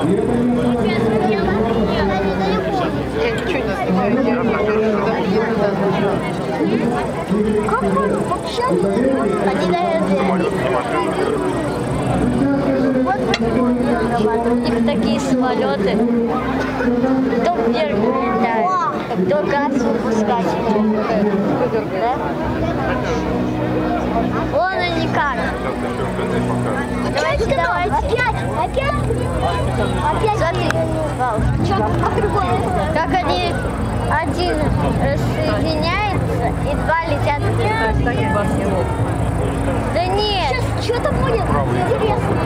Я ничего не снимаю, я Как он вообще? Они, наверное, вот у них такие самолеты. То вверх летает, то газ выпускать. Да? Вон они как. Давайте. Опять, опять. Опять. Смотри, как они один рассоединяется и два летят вверх. Да нет. Сейчас что-то будет интересно.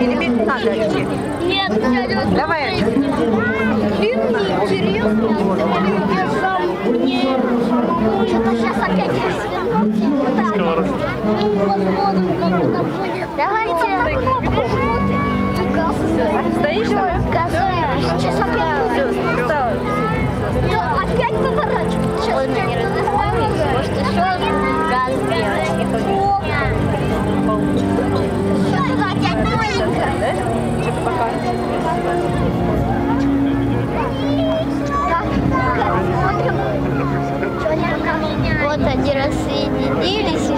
Или ведь надо? Нет, Давай. Длинный, интересный. Я сам не... Что-то сейчас опять развернуться. Вот так. Посмотрим, как это будет. Давайте. Стоишь? Сейчас опять. Поворачивать. Сейчас опять поворачивать. Может, еще газ сделать. Что-то опять маленькое. Что-то пока. Вот они рассоединились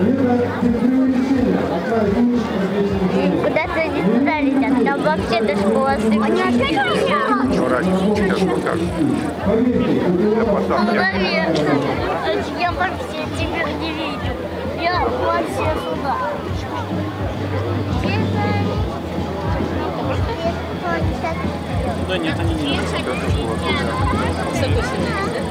Да-да. Куда-то не туда летят. Там вообще даже полосы. Они опять летят? Ну, наверное. Я вообще тебя не видел. Я вообще сюда. Да нет, они не Даже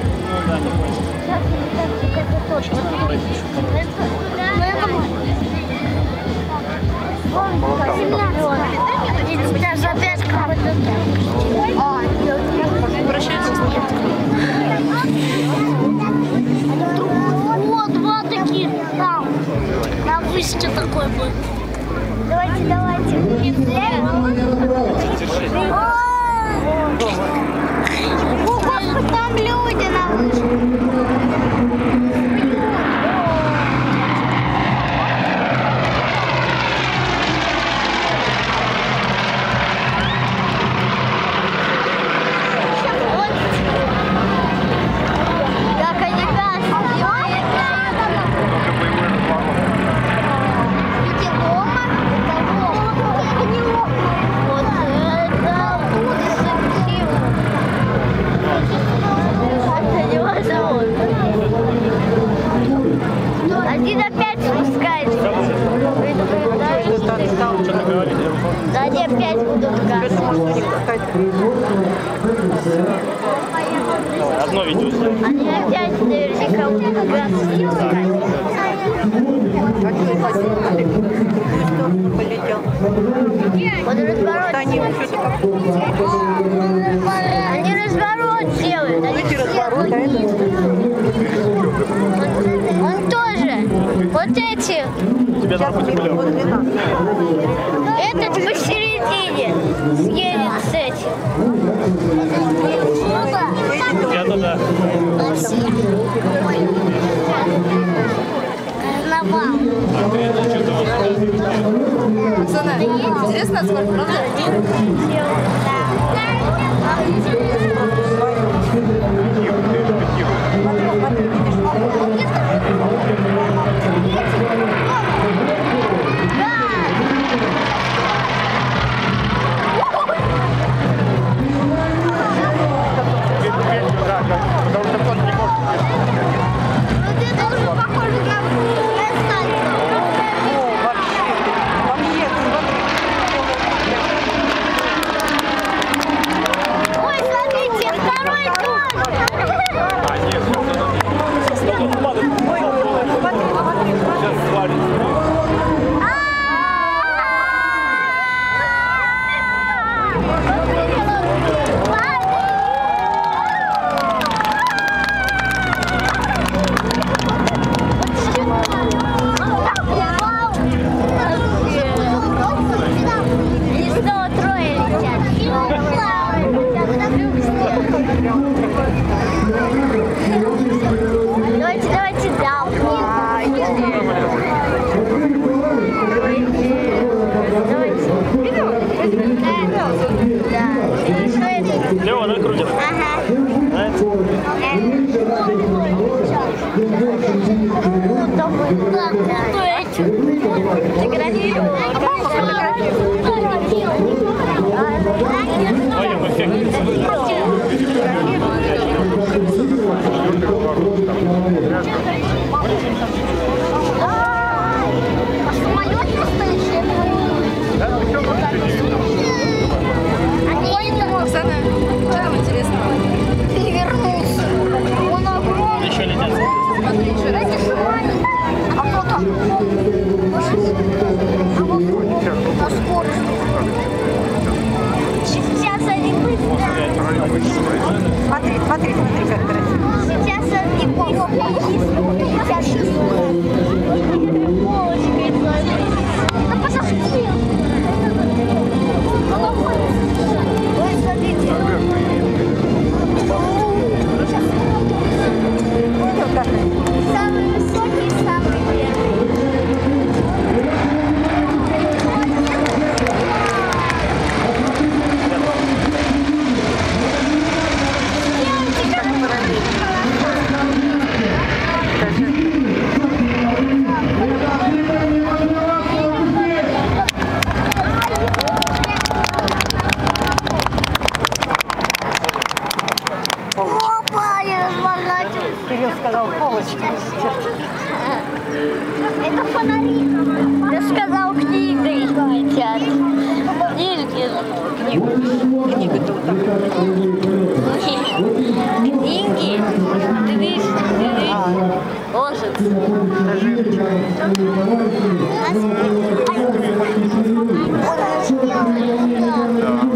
Вот два таких там. На вышке такой был. Давайте, давайте. Там люди на вышке. Тебе на работе были. Этот посередине. Съедет с этим. Я да. Карнавал. Оксана, интересно, сколько, правда? Да,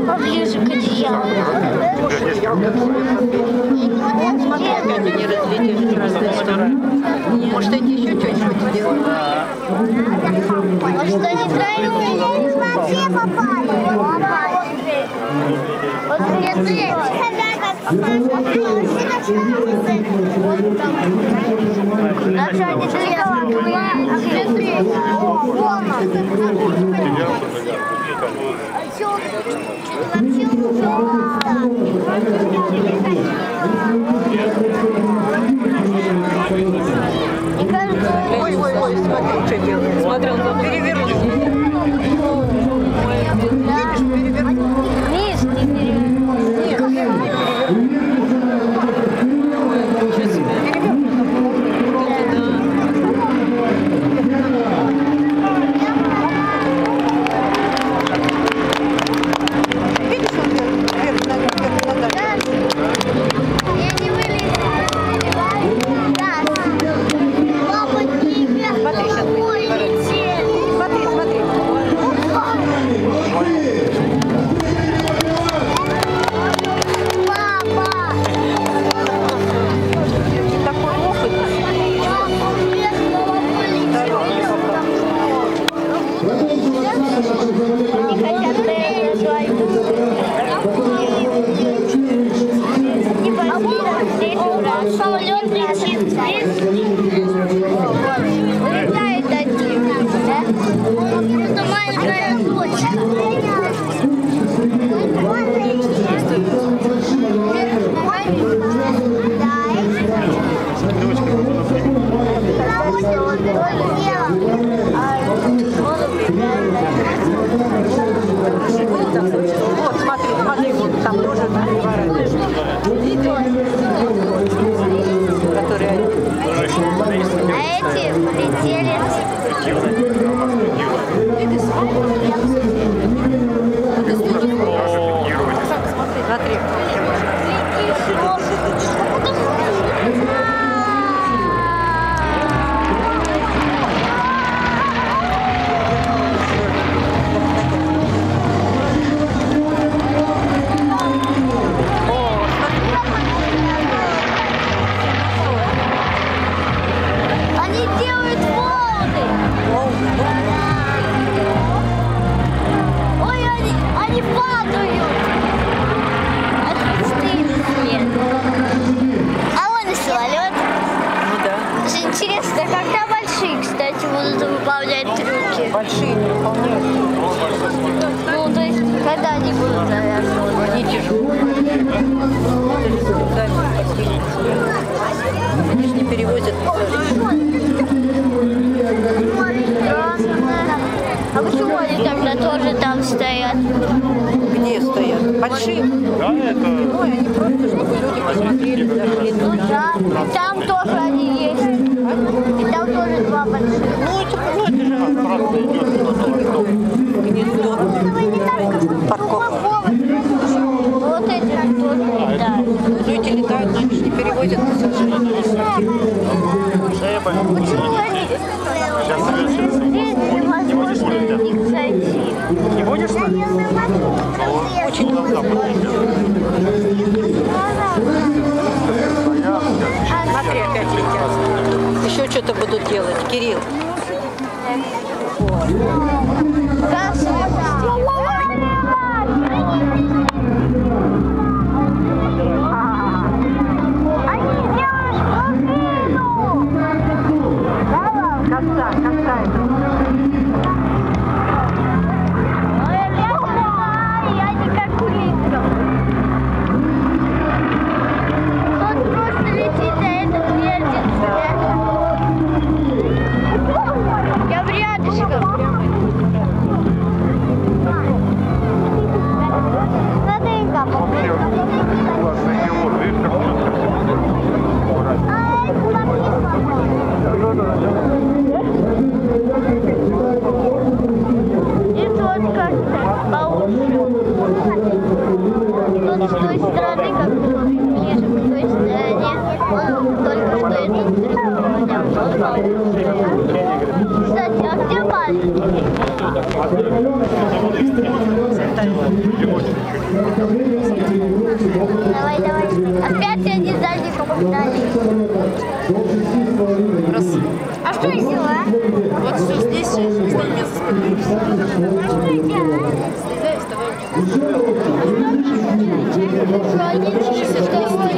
Поближе к одеялу. Опять они разлетелись в разные стороны. Может, эти еще чуть-чуть сделают? А что не тронули? Вообще попали. Вот если Даже они Ой, ой, ой, смотри, что делает. Смотри, он там перевернул. Тоже там стоят? Где стоят? Большие? Да, это Ой, они просто, чтобы люди посмотрели, зашли туда. Да, там тоже они есть. И там тоже два больших. Ну, это, ну, это же просто идет гнездо. Парковка. Вот эти тоже летают. Ну, эти летают, но они же не перевозят пассажиров. Почему они Сейчас совершится. невозможно на них зайти? Не будешь? Очень Смотри, опять летят. Еще что-то будут делать. Кирилл. Коса,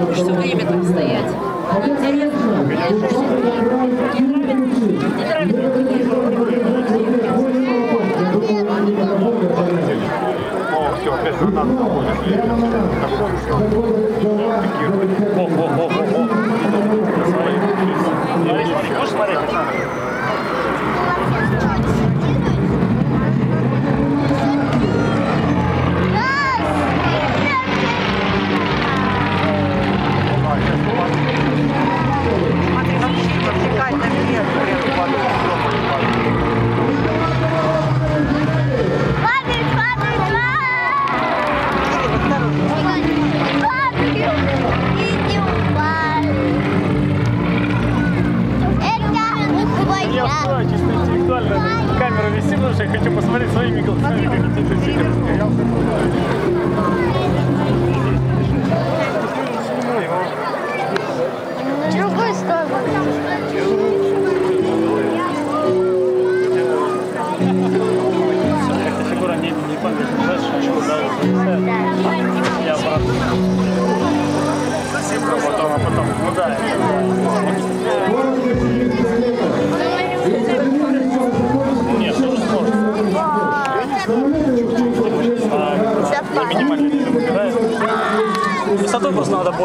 будешь все время там стоять. Интересно. Не нравится. Не нравится. Все, опять гранат находишь. О, о, о, о, о. Можешь смотреть?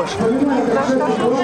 我是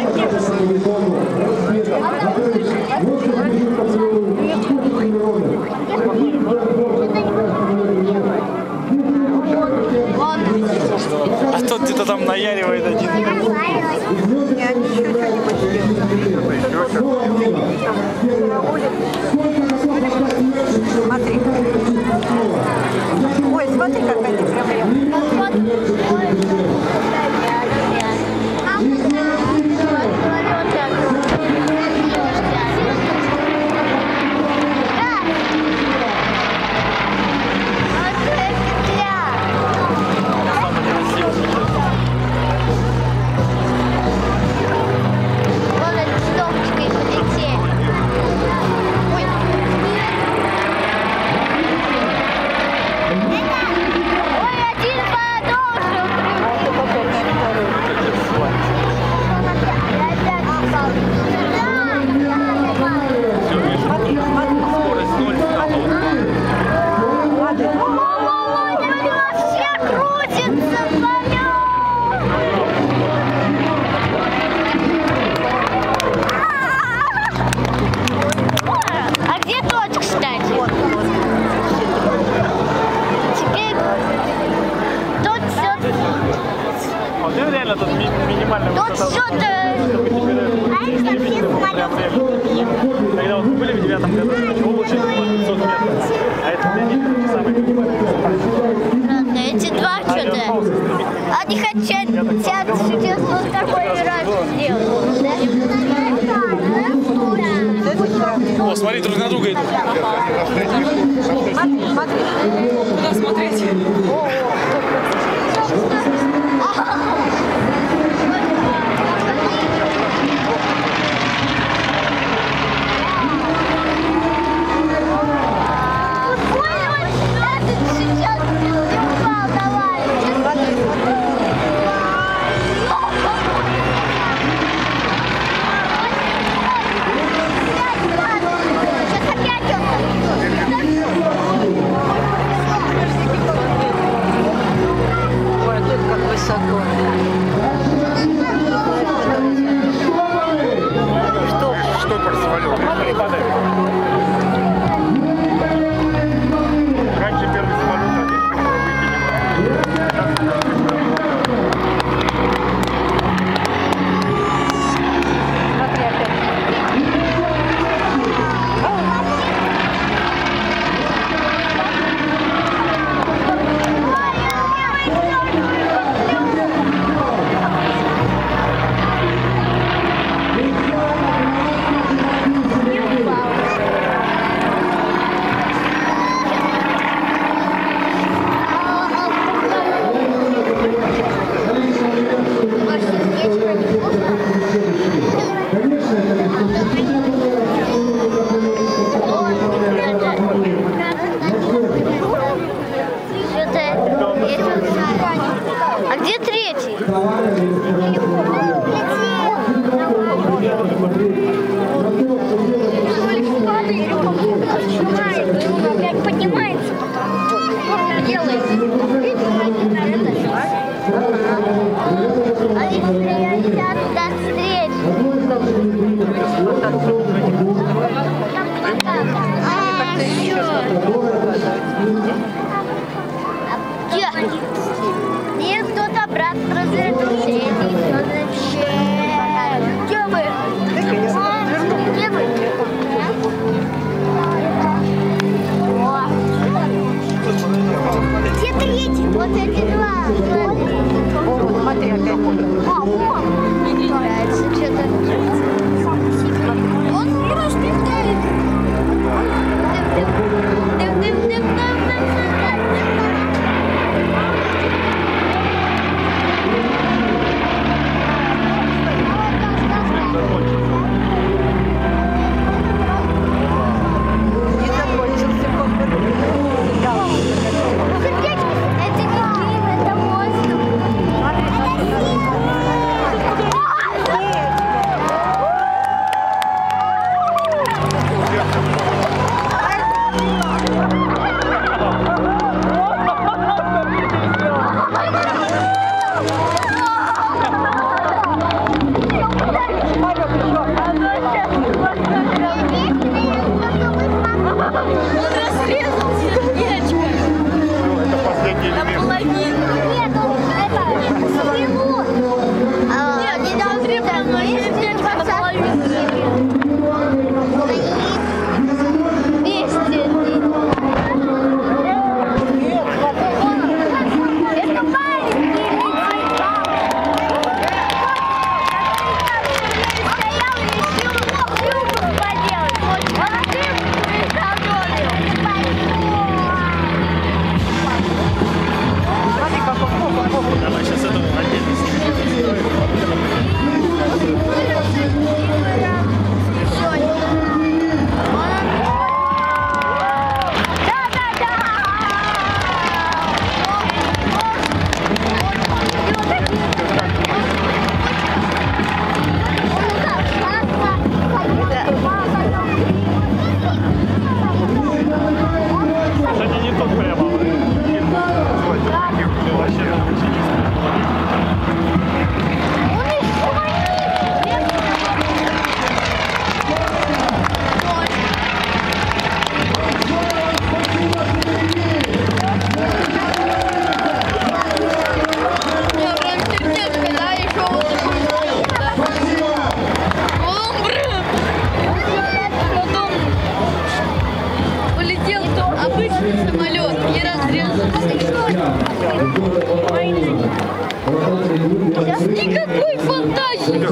Никакой фантазии!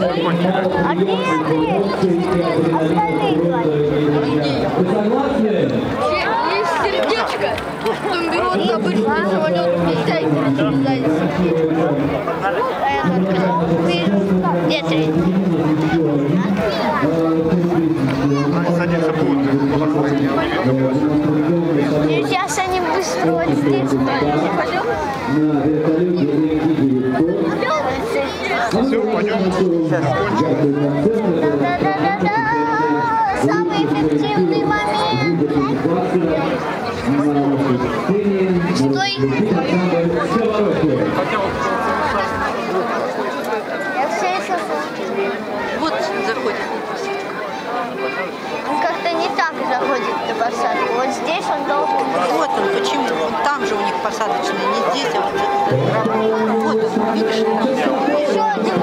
Ответы! Остальные Есть сердечко, что берет обычный самолет, питайки распределяет сердечко. Дети. Садятся будут. Сейчас они быстро здесь. Пойдем пойдем. Самый эффективный момент. Вот заходит на посадку. Он как-то не так заходит на посадку. Вот здесь он должен. Вот он, почему? Там же у них посадочная, не здесь, а вот здесь. Вот он, видишь? Еще один.